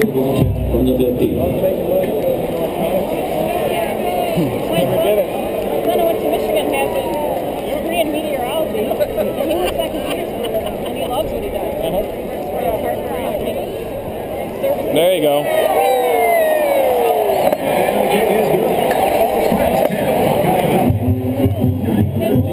from the 50. I went to Michigan, meteorology, and he works at computers, and he loves what he does. Uh -huh. There you go.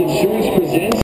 was presença.